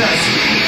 success.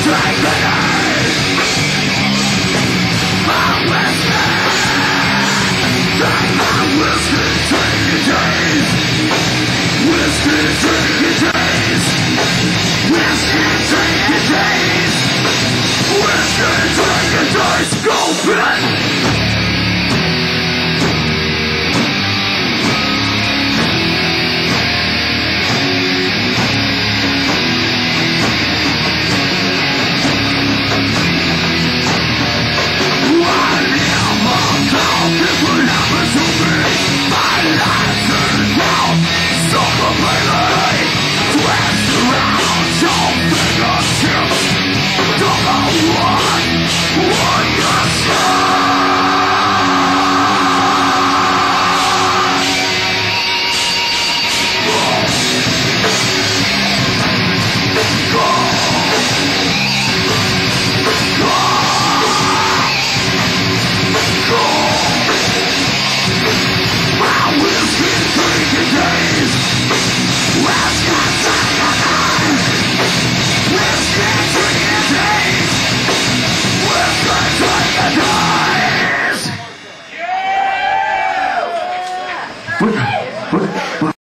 Strengthening